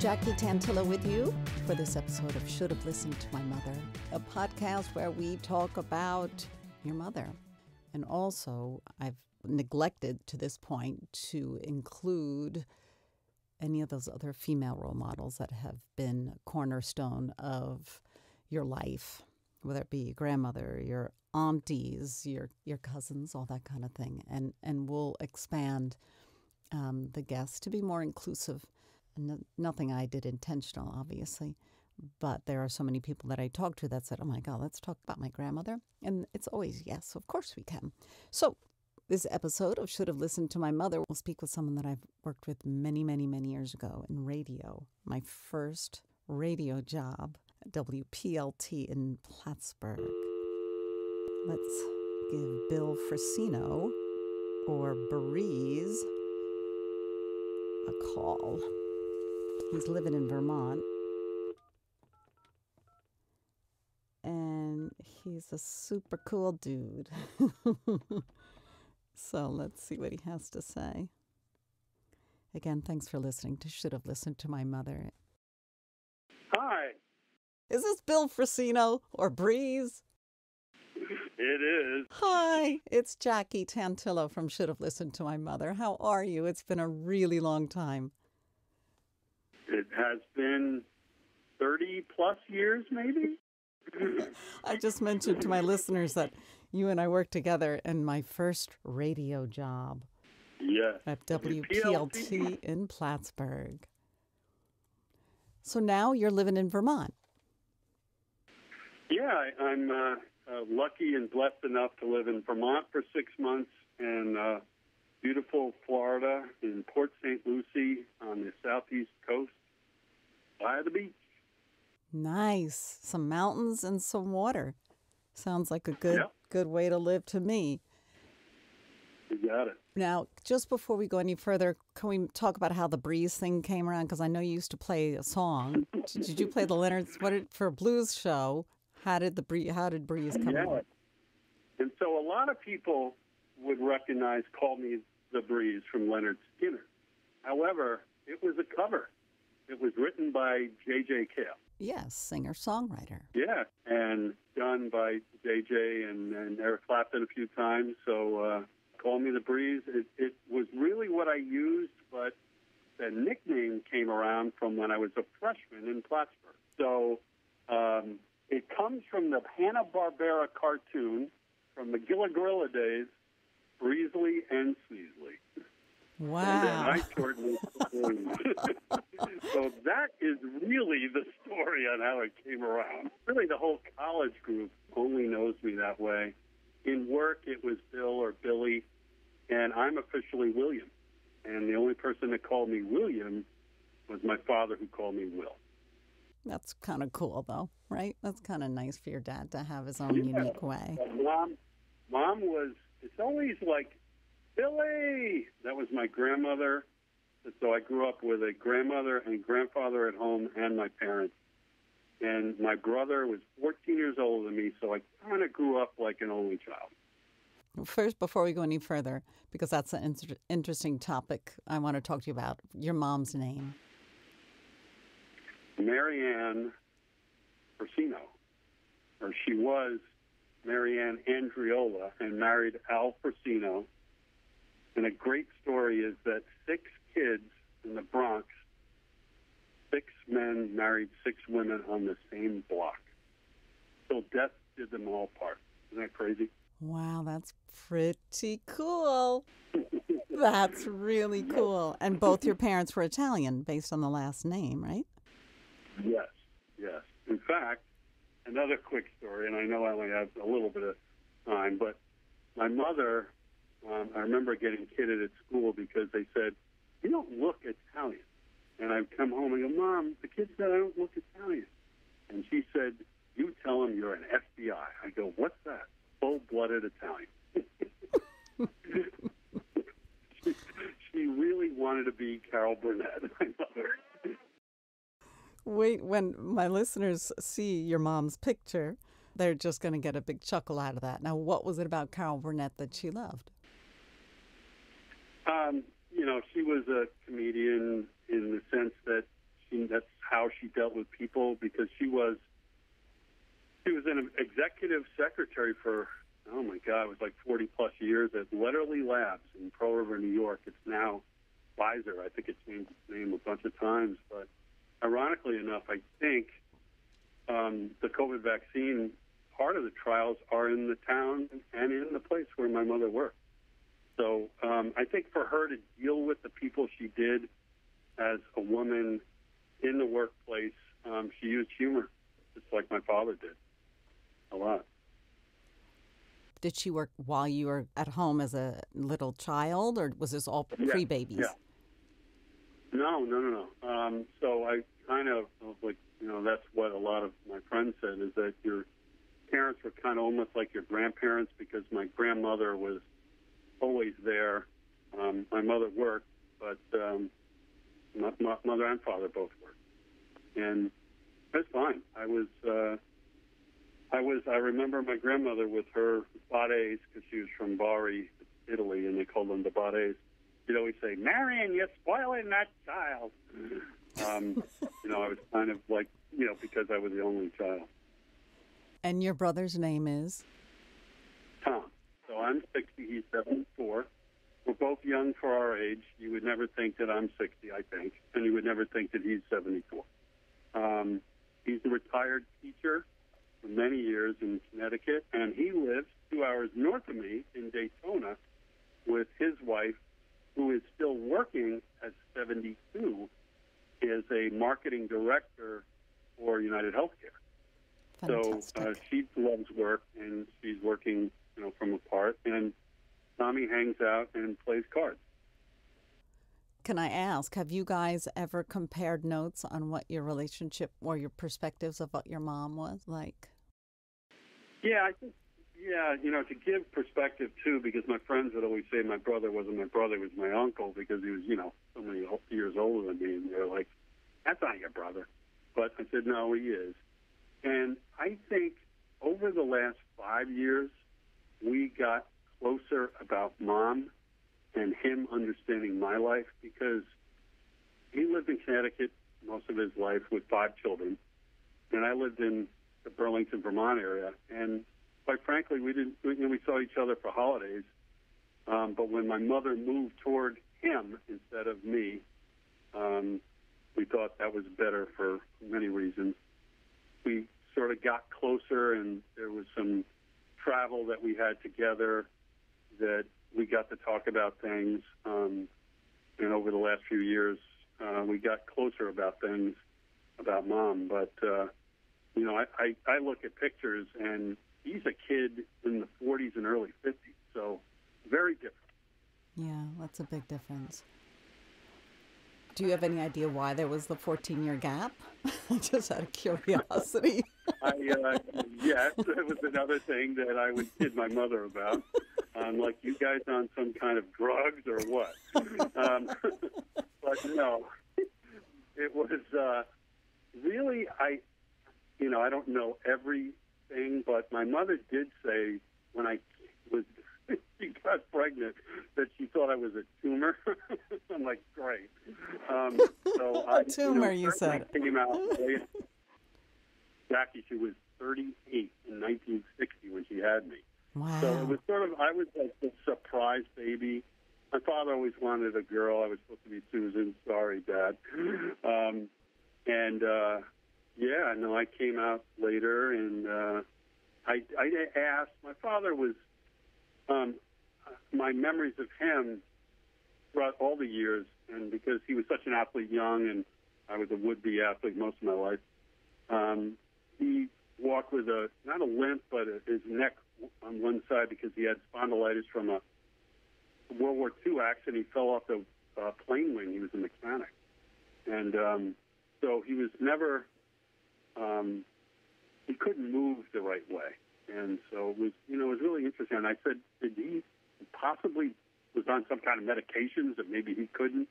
Jackie Tantillo with you for this episode of Should Have Listened to My Mother, a podcast where we talk about your mother. And also, I've neglected to this point to include any of those other female role models that have been cornerstone of your life, whether it be your grandmother, your aunties, your your cousins, all that kind of thing. And and we'll expand um, the guests to be more inclusive. No, nothing I did intentional, obviously, but there are so many people that I talk to that said, "Oh my God, let's talk about my grandmother," and it's always yes, of course we can. So. This episode of Should Have Listened to My Mother will speak with someone that I've worked with many, many, many years ago in radio. My first radio job at WPLT in Plattsburgh. Let's give Bill Frascino or Breeze a call. He's living in Vermont. And he's a super cool dude. so let's see what he has to say. Again, thanks for listening to Should Have Listened to My Mother. Hi. Is this Bill Frascino or Breeze? It is. Hi, it's Jackie Tantillo from Should Have Listened to My Mother. How are you? It's been a really long time. Has been 30 plus years, maybe. I just mentioned to my listeners that you and I worked together in my first radio job. Yes. At WPLT in Plattsburgh. So now you're living in Vermont. Yeah, I, I'm uh, uh, lucky and blessed enough to live in Vermont for six months and uh, beautiful Florida in Port St. Lucie on the southeast coast by the beach. Nice. Some mountains and some water. Sounds like a good Yep. good way to live to me. You got it. Now, just before we go any further, can we talk about how the breeze thing came around? Because I know you used to play a song. did, you play the Leonard's? What did, for a blues show? How did the breeze? How did breeze come Yeah. around? And so a lot of people would recognize Call Me the Breeze from Lynyrd Skynyrd. However, it was a cover. It was written by J.J. Cale. Yes, singer songwriter. Yeah, and done by JJ and, and Eric Clapton a few times. So uh, Call Me the Breeze. It, it was really what I used, but the nickname came around from when I was a freshman in Plattsburgh. So um, it comes from the Hanna-Barbera cartoon from the Magilla Gorilla days, Breezly and Sneezly. And then Wow. I shortened it. so that is really the story on how it came around. Really, the whole college group only knows me that way. In work, it was Bill or Billy, and I'm officially William. And the only person that called me William was my father, who called me Will. That's kind of cool, though, right? That's kind of nice for your dad to have his own Yeah. unique way. Mom, mom was. It's always like Billy. That was my grandmother. So I grew up with a grandmother and grandfather at home, and my parents. And my brother was 14 years older than me, so I kind of grew up like an only child. First, before we go any further, because that's an inter- interesting topic I want to talk to you about, your mom's name. Maryann Frascino, or she was Maryann Andriola and married Al Frascino. And a great story is that six kids in the Bronx, six men married six women on the same block. Till death did them all part. Isn't that crazy? Wow, that's pretty cool. That's really cool. And both your parents were Italian based on the last name, right? Yes, yes. In fact, another quick story, and I know I only have a little bit of time, but my mother, um, I remember getting kidded at school because they said, You don't look Italian. And I'd come home and go, Mom, the kids said I don't look Italian. And she said, You tell them you're an FBI. I go, What's that? Full blooded Italian. she, she really wanted to be Carol Burnett, my mother. Wait, when my listeners see your mom's picture, they're just going to get a big chuckle out of that. Now, what was it about Carol Burnett that she loved? Um, you know, she was a comedian in the sense that She, that's how she dealt with people because she was she was an executive secretary for oh my god, it was like 40 plus years at Lederle Labs in Pearl River, New York. It's now Pfizer. I think it changed its name a bunch of times, but ironically enough, I think um, the COVID vaccine part of the trials are in the town and in the place where my mother worked. So um, I think for her to deal with the people she did as a woman in the workplace, um, she used humor, just like my father did, a lot. Did she work while you were at home as a little child, or was this all pre babies? Yeah. No, no, no, no. Um, so I kind of like you know that's what a lot of my friends said is that your parents were kind of almost like your grandparents because my grandmother was always there. Um, my mother worked, but um, my, my mother and father both worked, and was fine. I was. Uh, I was. I remember my grandmother with her Bades because she was from Bari, Italy, and they called them the Bades. She'd always say, "Marion, you're spoiling that child." Um, you know, I was kind of like, you know, because I was the only child. And your brother's name is Tom. So I'm 60. He's 74. We're both young for our age. You would never think that I'm 60, I think, and you would never think that he's 74. Um, he's a retired teacher for many years in Connecticut, and he lives two hours north of me in Daytona with his wife, who is still working at 72, is a marketing director for United Healthcare. Fantastic. So uh, she loves work, and she's working, you know, from apart. And Tommy hangs out and plays cards. Can I ask, have you guys ever compared notes on what your relationship or your perspectives of what your mom was like? Yeah, I think, yeah, you know, to give perspective too, because my friends would always say my brother wasn't my brother, he was my uncle because he was, you know, so many years older than me. And they're like, that's not your brother. But I said, no, he is. And I think over the last five years, we got closer about mom and him understanding my life because he lived in Connecticut most of his life with five children, and I lived in the Burlington, Vermont area. And quite frankly, we didn't. You know, we saw each other for holidays, um, but when my mother moved toward him instead of me, um, we thought that was better for many reasons. We sort of got closer, and there was some travel that we had together that we got to talk about things. Um, and over the last few years, uh, we got closer about things about mom. But uh, you know, I, I I look at pictures, and he's a kid in the 40s and early 50s, so very different. Yeah, that's a big difference. Do you have any idea why there was the 14 year gap? Just out of curiosity. I, uh, yes, it was another thing that I would kid my mother about. I'm like, you guys on some kind of drugs or what? um, but no, it was uh, really, I, you know, I don't know everything, but my mother did say when I was she got pregnant that she thought I was a tumor. I'm like, great. Um, so I, tumor, you, know, you said. Came out. Jackie, she was 38 in 1960 when she had me. Wow. So it was sort of, I was like the surprise baby. My father always wanted a girl. I was supposed to be Susan. Sorry, Dad. Um, and uh, yeah, no, I came out later, and uh, I, I asked. My father was um, my memories of him throughout all the years, and because he was such an athlete young, and I was a would-be athlete most of my life, um, he walked with a not a limp, but a, his neck on one side because he had spondylitis from a World War II accident. He fell off the uh, plane wing. He was a mechanic, and um, so he was never. Um, he couldn't move the right way. And so it was, you know, it was really interesting. And I said, did he possibly was on some kind of medications that maybe he couldn't?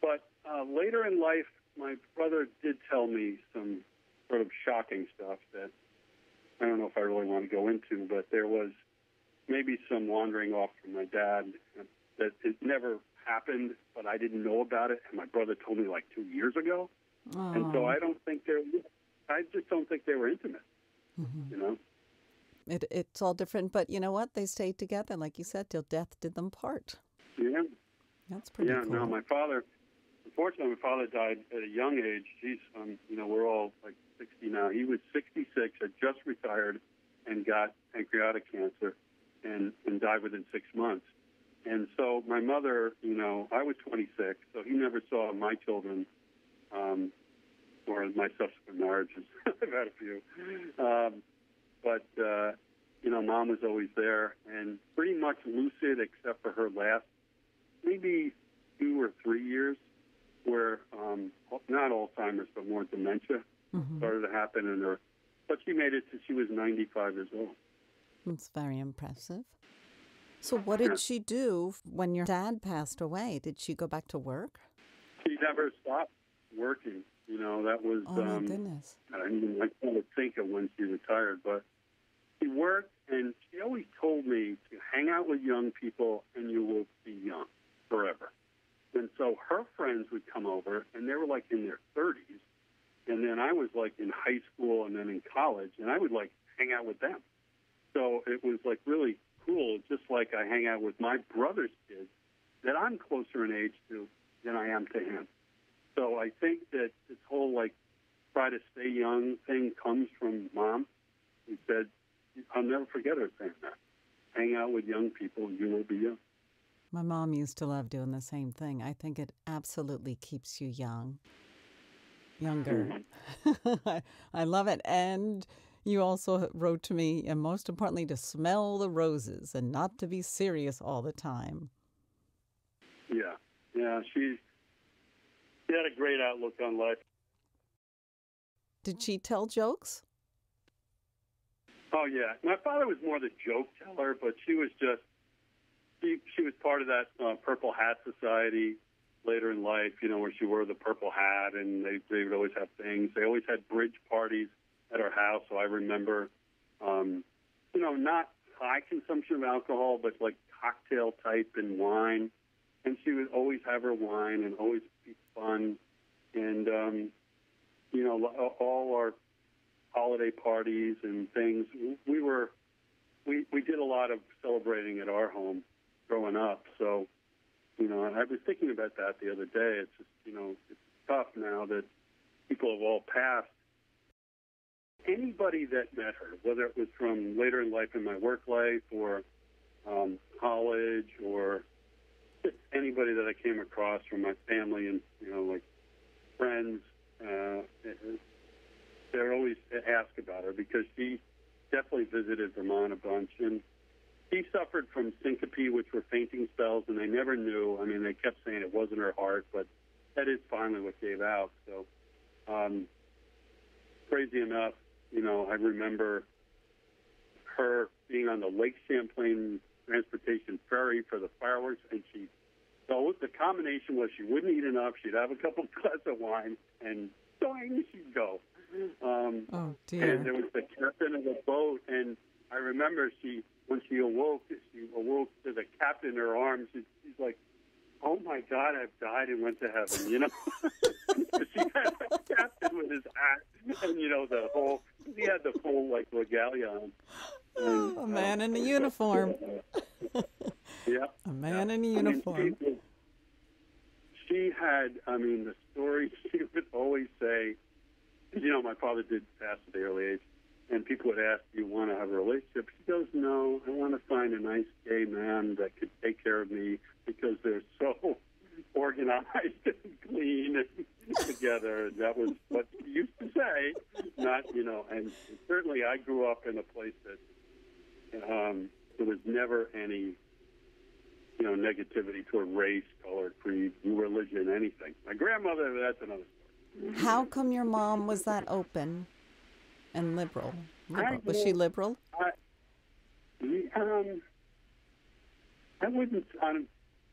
But uh, later in life, my brother did tell me some sort of shocking stuff that I don't know if I really want to go into, but there was maybe some wandering off from my dad that it never happened, but I didn't know about it, and my brother told me like two years ago. Oh. and so I don't think they're. I just don't think they were intimate. Mhm. You know. It, it's all different, but you know what? They stayed together, like you said, till death did them part. Yeah. That's pretty yeah. cool. No, my father. Unfortunately, my father died at a young age. Geez, um, you know, we're all like 60 now. He was 66, had just retired, and got pancreatic cancer, and and died within six months. And so my mother, you know, I was 26, so he never saw my children, um, or my subsequent marriages. I've had a few, um, but uh, you know, mom was always there and pretty much lucid, except for her last maybe two or three years, where um, not Alzheimer's, but more dementia Mhm. started to happen in her. But she made it to she was 95 years old. That's very impressive. So, what did she do when your dad passed away? Did she go back to work? She never stopped working. You know, that was Oh, my um, goodness. I mean, I can't think of when she retired, but she worked, and she always told me to hang out with young people, and you will be young forever. And so her friends would come over, and they were like in their 30s, and then I was like in high school and then in college, and I would like hang out with them. So it was like really cool, just like I hang out with my brother's kids that I'm closer in age to than I am to him. So I think that this whole like try to stay young thing comes from mom. Who said, I'll never forget her saying that. Hang out with young people, you will be young. My mom used to love doing the same thing. I think it absolutely keeps you young, younger. Mm-hmm. I, I love it. And you also wrote to me, and most importantly, to smell the roses and not to be serious all the time. Yeah, yeah. She she had a great outlook on life. Did she tell jokes? Oh yeah, my father was more the joke teller, but she was just she she was part of that uh, Purple Hat Society later in life. You know, where she wore the purple hat, and they they would always have things. They always had bridge parties at her house. So I remember, um, you know, not high consumption of alcohol, but like cocktail type and wine. And she would always have her wine and always be fun. And um, you know, all our holiday parties and things. We were we we did a lot of celebrating at our home growing up. So, you know, I was thinking about that the other day. It's just you know, it's tough now that people have all passed. Anybody that met her, whether it was from later in life in my work life or um, college or just anybody that I came across from my family and you know like friends, uh, they're always ask about her because she definitely visited Vermont a bunch and she suffered from syncope, which were fainting spells, and they never knew. I mean, they kept saying it wasn't her heart, but that is finally what gave out. So, um, crazy enough, you know, I remember her being on the Lake Champlain transportation ferry for the fireworks, and she. So the combination was she wouldn't eat enough. She'd have a couple glass of wine, and doing she'd go. Um, Oh, and there was the captain of the boat, and I remember she when she awoke, she awoke to the captain in her arms. And she's like, "Oh my God, I've died and went to heaven," you know. she had the captain with his hat, and you know the whole. He had the full like regalia on. And, A man in a uniform. Yeah. A man in a I mean, uniform. she, she had, I mean, the story she would always say, you know, my father did pass at the early age, and people would ask, Do you want to have a relationship? She goes, No, I want to find a nice gay man that could take care of me because they're so organized and clean and together. And that was what she used to say. Not, you know, and certainly I grew up in a place that um, there was never any you know, negativity toward race, color, creed, religion, anything. My grandmother, that's another story. How come your mom was that open and liberal? liberal. Was she liberal? Um, I wouldn't, um,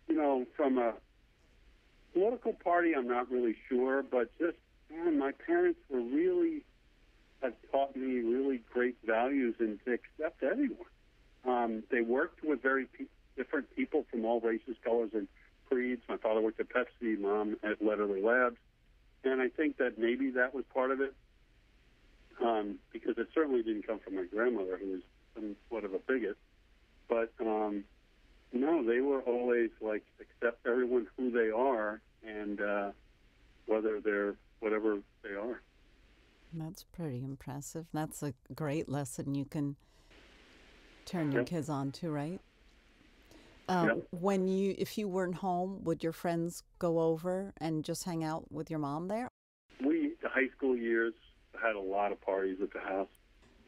you know, from a political party, I'm not really sure, but just, man, my parents were really, have taught me really great values and to accept everyone. Um, they worked with very pe- different people from all races, colors, and creeds. My father worked at Pepsi, mom at Lederle Labs. and I think that maybe that was part of it, um, because it certainly didn't come from my grandmother, who was somewhat of a bigot. But um, no, they were always like accept everyone who they are, and uh, whether they're whatever they are. That's pretty impressive. That's a great lesson you can turn your Yep. kids on to, right? Um, Yep. When you, if you weren't home, would your friends go over and just hang out with your mom there? We, the high school years, had a lot of parties at the house.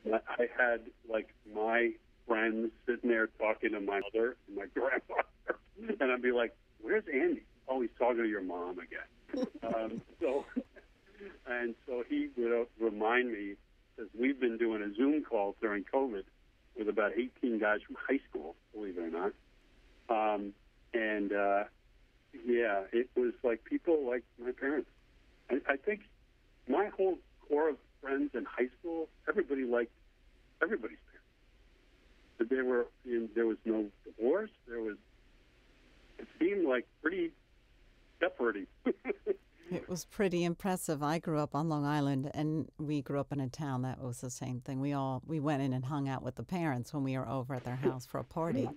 I I had like my friends sitting there talking to my mother and my grandfather, and I'd be like, "Where's Andy? Oh, he's talking to your mom again." um, so, and so he would uh, remind me because we've been doing a Zoom call during COVID with about 18 guys from high school, believe it or not. Um, and uh, yeah, it was like people like my parents. I, I think my whole core of friends in high school, everybody liked everybody's parents. But there were in, there was no divorce. There was it seemed like pretty separating. It was pretty impressive. I grew up on Long Island, and we grew up in a town that was the same thing. We all we went in and hung out with the parents when we were over at their house for a party.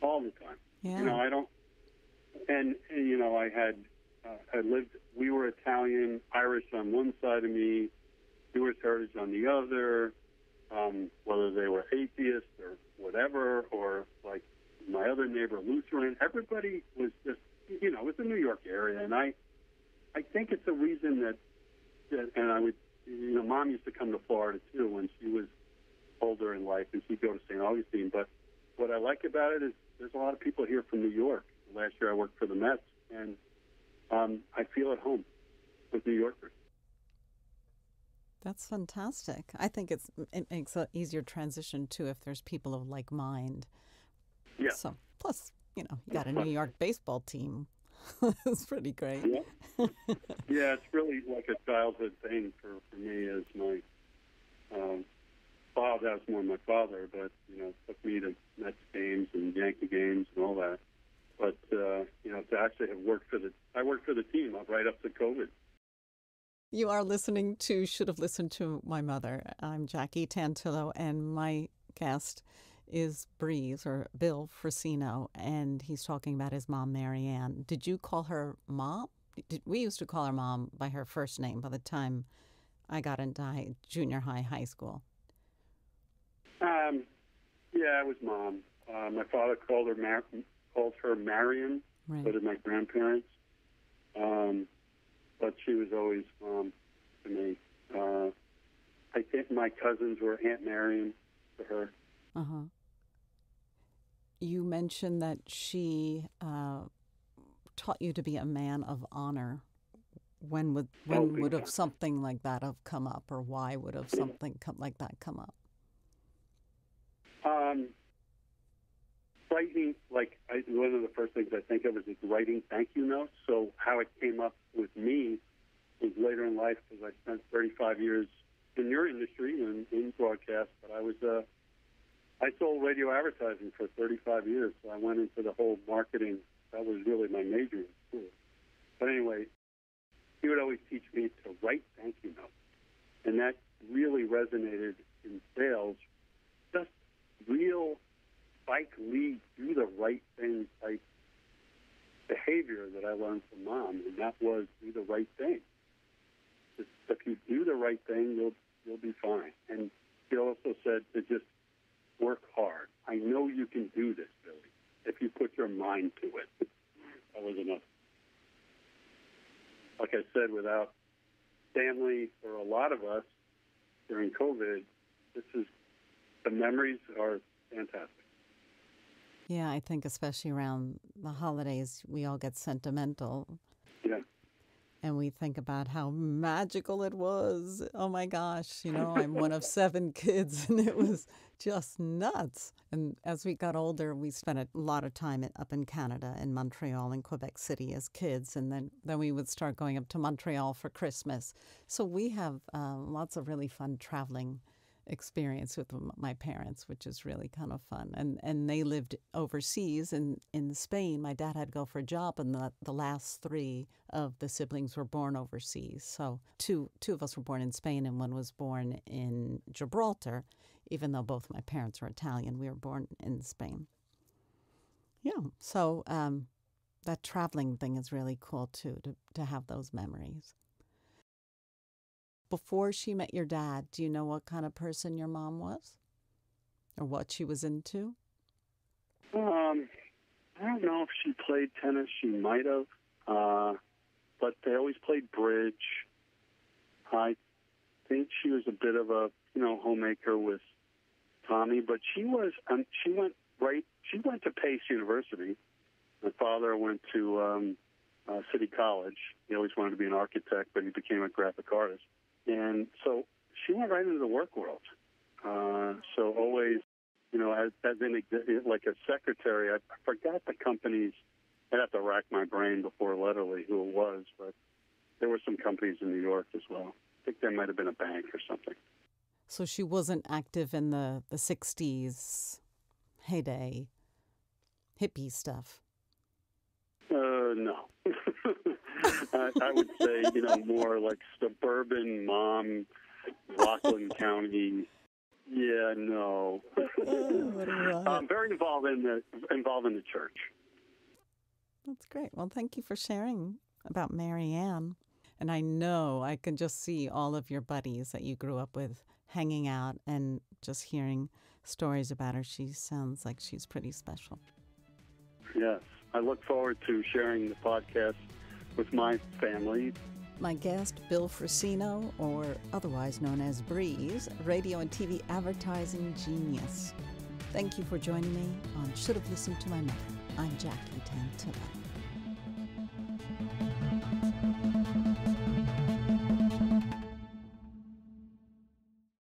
all the time. Yeah. You know, I don't. And, and you know, I had uh, I lived. We were Italian, Irish on one side of me, Jewish heritage on the other. Um, whether they were atheists or whatever, or like my other neighbor Lutheran, everybody was just you know it was the New York area, and I I think it's a reason that that and I would you know mom used to come to Florida too when she was older in life, and she'd go to St. Augustine, but what I like about it is there's a lot of people here from New York. Last year I worked for the Mets, and um, I feel at home with New Yorkers. That's fantastic. I think it's it makes an easier transition too if there's people of like mind. Yeah. So plus, you know, you got a New York baseball team. it's pretty great. Yeah. yeah, it's really like a childhood thing for, for me as my um, father. That was more my father, but you know, took me to Mets games and Yankee games and all that. But uh, you know, to actually have worked for the, I worked for the team right up to COVID. You are listening to Should Have Listened to My Mother. I'm Jackie Tantillo, and my guest is Breeze or Bill Frascino, and he's talking about his mom, Maryann. Did you call her mom? Did, we used to call her mom by her first name by the time I got into high, junior high, high school. Um, yeah, it was mom. Uh, my father called her Mar- called her Marion. Right. So did my grandparents. Um, but she was always mom to me. Uh, I think my cousins were Aunt Marion to her. Uh huh. You mentioned that she uh, taught you to be a man of honor. When would when Oh, would have something like that have come up, or why would have something come like that come up? Um, writing, like I, one of the first things I think of is writing thank you notes. So how it came up with me was later in life because I spent 35 years in your industry and in broadcast. But I was uh, I sold radio advertising for 35 years, so I went into the whole marketing. That was really my major in school. But anyway, he would always teach me to write thank you notes, and that really resonated in sales. Just real Spike Lee do the right thing type behavior that I learned from mom, and that was do the right thing. Just, if you do the right thing, you'll you'll be fine. And he also said to just work hard. I know you can do this, Billy, if you put your mind to it. that was enough. Like I said, without family for a lot of us during COVID, this is the memories are fantastic. Yeah, I think especially around the holidays, we all get sentimental Yeah. and we think about how magical it was. Oh my gosh, you know, I'm one of seven kids and it was just nuts. And as we got older, we spent a lot of time up in Canada, in Montreal and Quebec City as kids. And then, then we would start going up to Montreal for Christmas. So we have uh, lots of really fun traveling experience with my parents, which is really kind of fun. And and they lived overseas in, in Spain. My dad had to go for a job, and the, the last three of the siblings were born overseas. So two two of us were born in Spain, and one was born in Gibraltar. Even though both my parents were Italian, we were born in Spain. Yeah, so um, that traveling thing is really cool too to to have those memories before she met your dad, do you know what kind of person your mom was? Or what she was into? Um, I don't know if she played tennis. She might have. Uh, but they always played bridge. I think she was a bit of a, you know, homemaker with Tommy, but she was, um, she went right, she went to Pace University. My father went to um, uh, City College. He always wanted to be an architect, but he became a graphic artist. And so she went right into the work world. Uh, so always, you know, as, as in like a secretary, I forgot the companies. I'd have to rack my brain before literally who it was, but there were some companies in New York as well. I think there might have been a bank or something. So she wasn't active in the, the 60s heyday hippie stuff? Uh, no. I, I would say, you know, more like suburban mom, Rockland County. Yeah, no. I'm um, very involved in the involved in the church. That's great. Well, thank you for sharing about Mary Ann. And I know I can just see all of your buddies that you grew up with hanging out and just hearing stories about her. She sounds like she's pretty special. Yes. I look forward to sharing the podcast with my family. My guest, Bill Frascino, or otherwise known as Breeze, radio and TV advertising genius. Thank you for joining me on Should Have Listened to My Mother. I'm Jackie Tantillo.